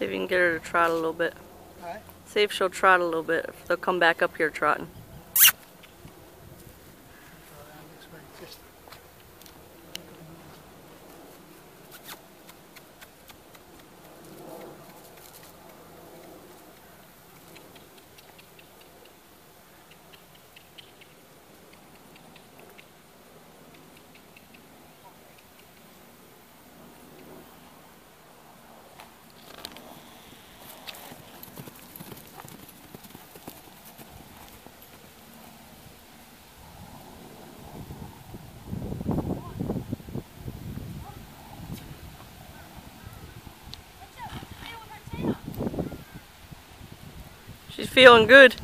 See if you can get her to trot a little bit. See if she'll trot a little bit. If they'll come back up here trotting. She's feeling good.